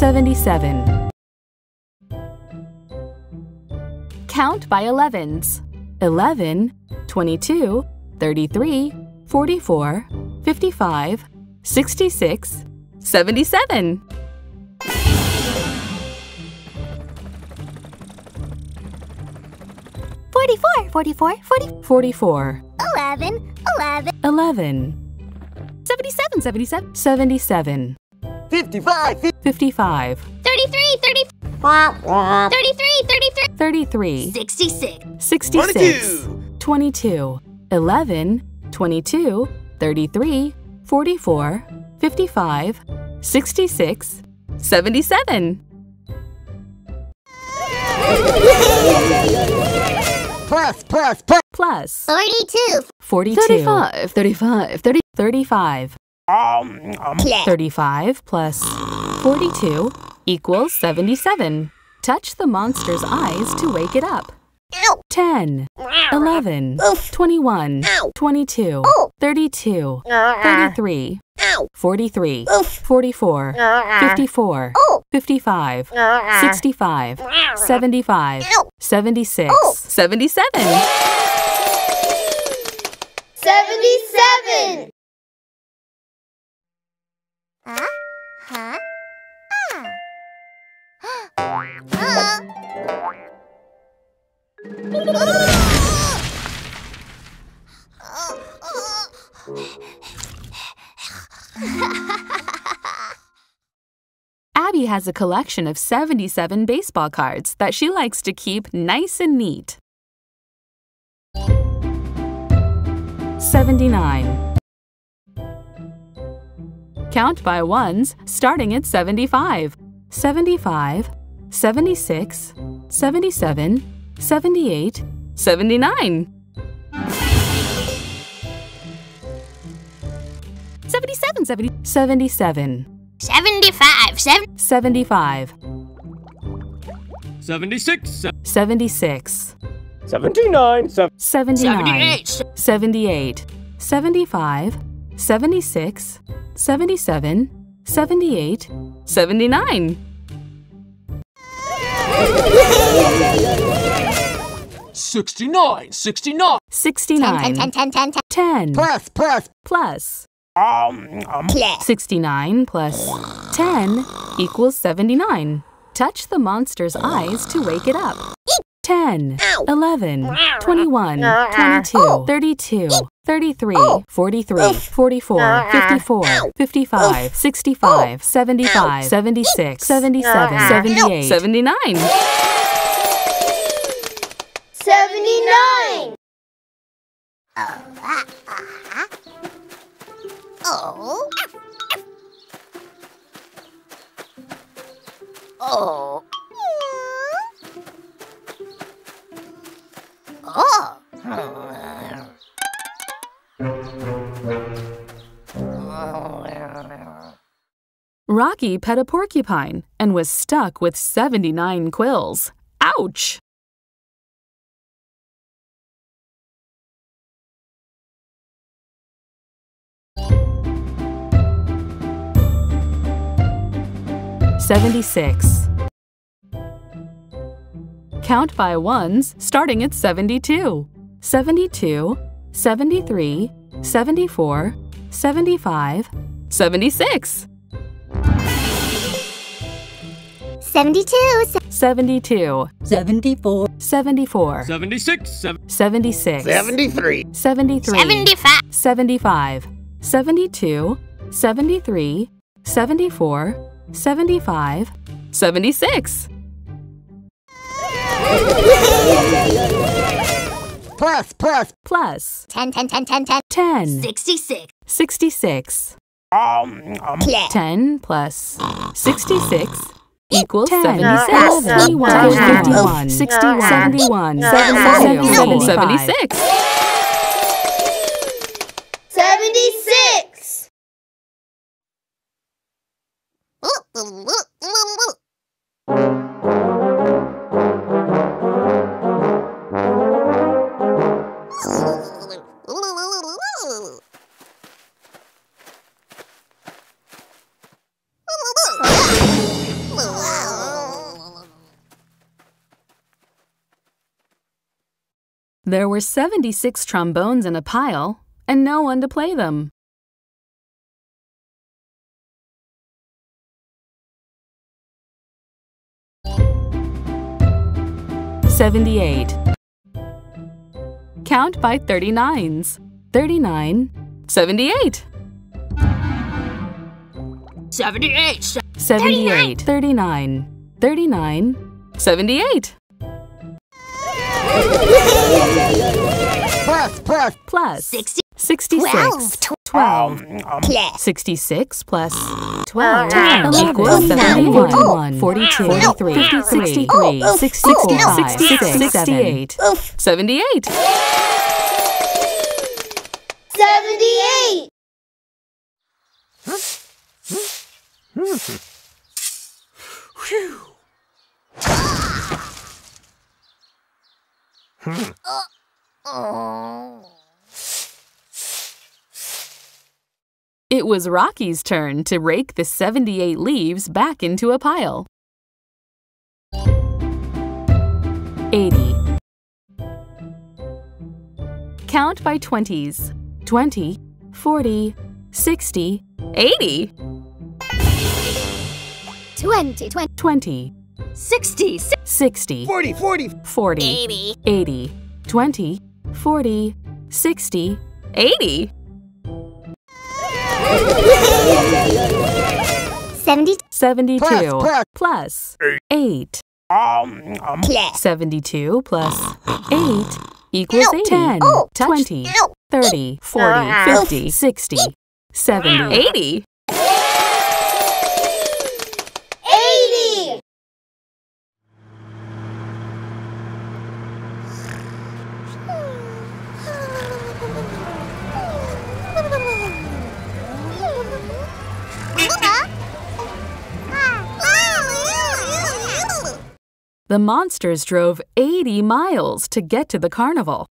77. Count by 11s. 11, 22, 33, 44, 55, 66, 77. Forty-four, forty-four, forty, 44, eleven, eleven, 11, 77, 77, 77, 55, 55, thirty-three, thirty, thirty-three, thirty-three, 33, sixty-six, 66, 22, 11, 22, 33, 44, 55, 66, 77. plus, plus, plus. Plus. Forty-two, 42, 35, 35, 30, 35. Um, um, 35 plus 42 equals 77. Touch the monster's eyes to wake it up. Ow. 10, 11, 21, 22, 32, 33, ow, 43, 44, 54, 55, 65, 75, 76, 77. Abby has a collection of 77 baseball cards that she likes to keep nice and neat. 79. Count by ones starting at 75. 75, 76, 77, 78, 79. 77, 70, 77, seventy-five, seven, 75, 76, 76, 79, 7, 79, 78, 75, 76, 77, 78, 79. 69, 69, 69, 10, 10, 10, 10, 10, 10 plus, plus. plus Um, um. 69 plus 10 equals 79. Touch the monster's eyes to wake it up. 10, 11, 21, 22, 32, 33, 43, 44, 54, 55, 65, 75, 76, 77, 78, 79. seventy-nine. Uh, uh, uh. Oh. Oh. Oh. Rocky pet a porcupine and was stuck with 79 quills. Ouch! Seventy-six. Count by ones starting at 72. 72, 73, 74, 75, 76. Seventy-two, 72, 74, 74, 76, 76, 73, 73, seventy-five, 75, 72, 73, 74, 75, 76. plus, plus. Plus. Ten, ten, ten, ten, ten, 10, sixty-six, 66. Um, um, 10 plus 66 equals 10, 77. 21, 51, 61, 71, 72, 76. There were 76 trombones in a pile and no one to play them. Seventy-eight. Count by 39s. 39, 78. 78. 78, 39, 39, 78. Plus, plus, Plus 60. 66. 12. 12. um, Plus. 66 plus 12 Eleven. equals Eleven. 71, 42, 43, 63, 64, 66, 68, Oof. 78. 78. Oh. It was Rocky's turn to rake the 78 leaves back into a pile. 80. Count by 20s. 20, 40, 60, 80. 20. 20. 20, 60. 60, 40, 40, 40, 80. 80, 20, 40, 60, 80. 70. 72 Plus, plus. plus 8. um, um, 72 plus 8 equals Ow. 80. 10. Oh, 20, Ow. 30, 40, Ow. 50, 60, 70, 80. 80. The monsters drove 80 miles to get to the carnival.